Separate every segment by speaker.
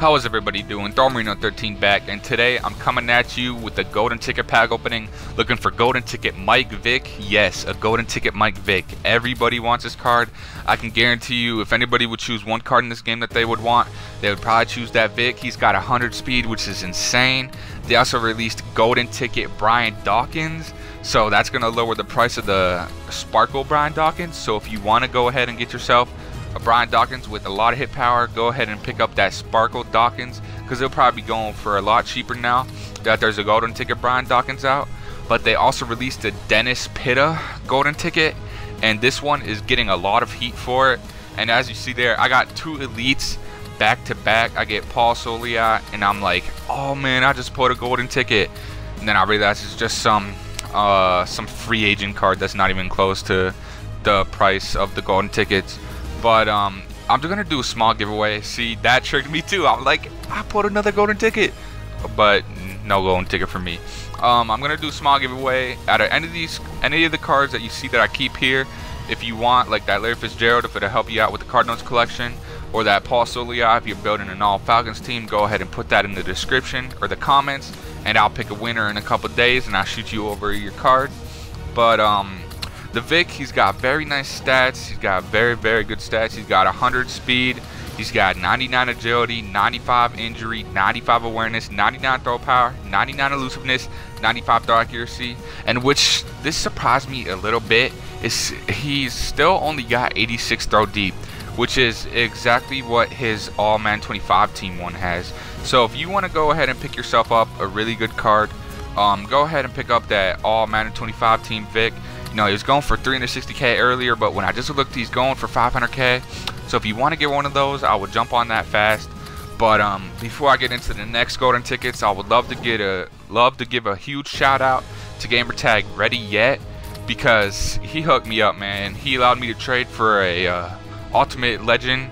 Speaker 1: How is everybody doing? ThrowMarino13 back, and today I'm coming at you with a golden ticket pack opening, looking for golden ticket Mike Vick. Yes, a golden ticket Mike Vick. Everybody wants this card. I can guarantee you, if anybody would choose one card in this game that they would want, they would probably choose that Vick. He's got 100 speed, which is insane. They also released golden ticket Brian Dawkins, so that's going to lower the price of the Sparkle Brian Dawkins. So if you want to go ahead and get yourself Brian Dawkins with a lot of hit power, go ahead and pick up that Sparkle Dawkins because they'll probably be going for a lot cheaper now that there's a golden ticket Brian Dawkins out. But they also released a Dennis Pitta golden ticket, and this one is getting a lot of heat for it. And as you see there, I got two elites back to back. I get Paul Soliai, and I'm like, oh man, I just pulled a golden ticket. And then I realize it's just some uh, some free agent card that's not even close to the price of the golden tickets. But um, I'm gonna do a small giveaway. See, that tricked me too. I'm like, I put another golden ticket, but no golden ticket for me. Um, I'm gonna do a small giveaway out of any of these, any of the cards that you see that I keep here. If you want, like that Larry Fitzgerald, if it'll help you out with the Cardinals collection, or that Paul Soliai, if you're building an all Falcons team, go ahead and put that in the description or the comments, and I'll pick a winner in a couple days, and I'll shoot you over your card. But um, the Vick, he's got very nice stats. He's got very, very good stats. He's got 100 speed. He's got 99 agility, 95 injury, 95 awareness, 99 throw power, 99 elusiveness, 95 throw accuracy, and which this surprised me a little bit is he's still only got 86 throw deep, which is exactly what his All Madden 25 team one has. So if you want to go ahead and pick yourself up a really good card, um, go ahead and pick up that All Madden 25 team Vick. You know, he was going for 360k earlier, but when I just looked, he's going for 500k. So if you want to get one of those, I would jump on that fast. But um, before I get into the next golden tickets, I would love to get a love to give a huge shout out to Gamertag Ready Yet because he hooked me up, man. He allowed me to trade for a uh, Ultimate Legend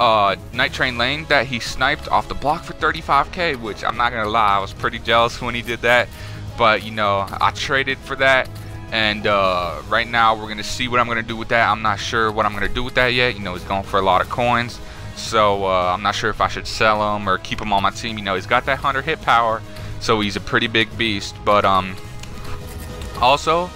Speaker 1: uh, Night Train Lane that he sniped off the block for 35k, which I'm not gonna lie, I was pretty jealous when he did that. But you know, I traded for that and uh, right now we're gonna see what I'm gonna do with that. I'm not sure what I'm gonna do with that yet. You know he's going for a lot of coins. So uh, I'm not sure if I should sell him or keep him on my team. You know he's got that 100 hit power so he's a pretty big beast. But um also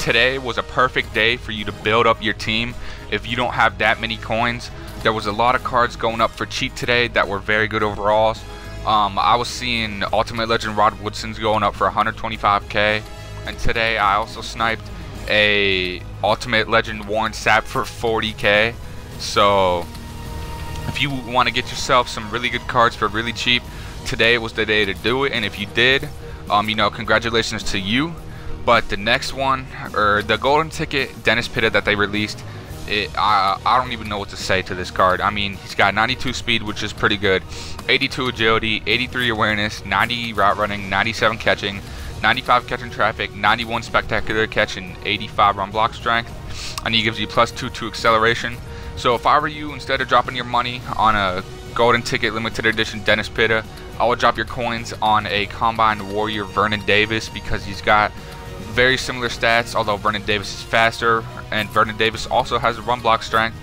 Speaker 1: today was a perfect day for you to build up your team. If you don't have that many coins there was a lot of cards going up for cheap today that were very good overalls. Um, I was seeing Ultimate Legend Rod Woodson's going up for 125k and today I also sniped a Ultimate Legend Warren Sapp for 40k. So if you want to get yourself some really good cards for really cheap, today was the day to do it. And if you did, um, you know, congratulations to you. But the next one, or the golden ticket Dennis Pitta that they released, it, I, I don't even know what to say to this card. I mean, he's got 92 speed, which is pretty good, 82 agility, 83 awareness, 90 route running, 97 catching, 95 catching traffic, 91 spectacular catch, and 85 run block strength. And he gives you plus 2 to acceleration. So if I were you, instead of dropping your money on a golden ticket limited edition Dennis Pitta, I would drop your coins on a combine warrior Vernon Davis because he's got very similar stats, although Vernon Davis is faster, and Vernon Davis also has a run block strength.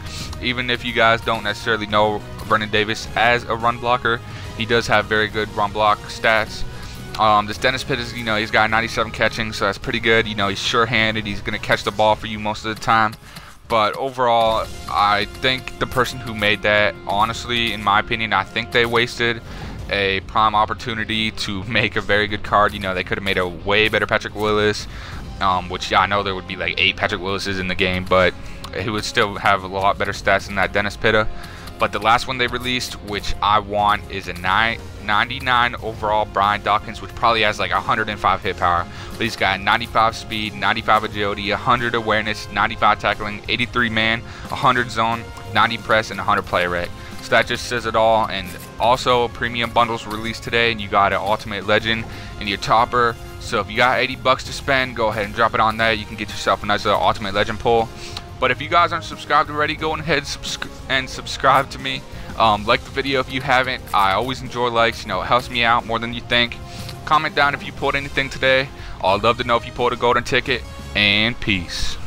Speaker 1: Even if you guys don't necessarily know Vernon Davis as a run blocker, he does have very good run block stats. Um, this Dennis Pitt is, you know, he's got 97 catching, so that's pretty good. You know, he's sure-handed. He's going to catch the ball for you most of the time. But overall, I think the person who made that, honestly, in my opinion, I think they wasted a prime opportunity to make a very good card. You know, they could have made a way better Patrick Willis, um, which yeah, I know there would be like eight Patrick Willises in the game, but he would still have a lot better stats than that Dennis Pitta. But the last one they released, which I want, is a 99 overall Brian Dawkins, which probably has like 105 hit power. But he's got 95 speed, 95 agility, 100 awareness, 95 tackling, 83 man, 100 zone, 90 press, and 100 play rate. So that just says it all. And also, premium bundles released today, and you got an Ultimate Legend in your topper. So if you got 80 bucks to spend, go ahead and drop it on there. You can get yourself a nice little Ultimate Legend pull. But if you guys aren't subscribed already, go ahead and subscribe to me. Um, like the video if you haven't. I always enjoy likes. You know, it helps me out more than you think. Comment down if you pulled anything today. I'd love to know if you pulled a golden ticket. And peace.